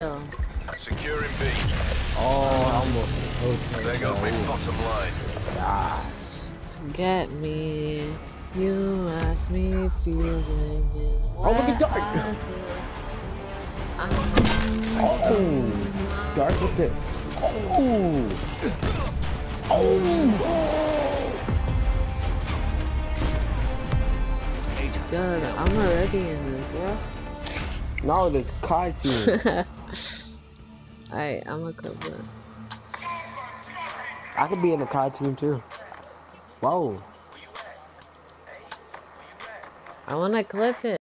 Yo. Securing B. Oh, almost. Okay. There goes my bottom line. Ah. Get me. You ask me feeling it. Oh, look at Dark. Oh, Dark with it. Oh. Oh. Good, I'm already in this, bro. No, this Kai team. Alright, I'm a cover. I could be in the Kai team too. Whoa. I wanna clip it.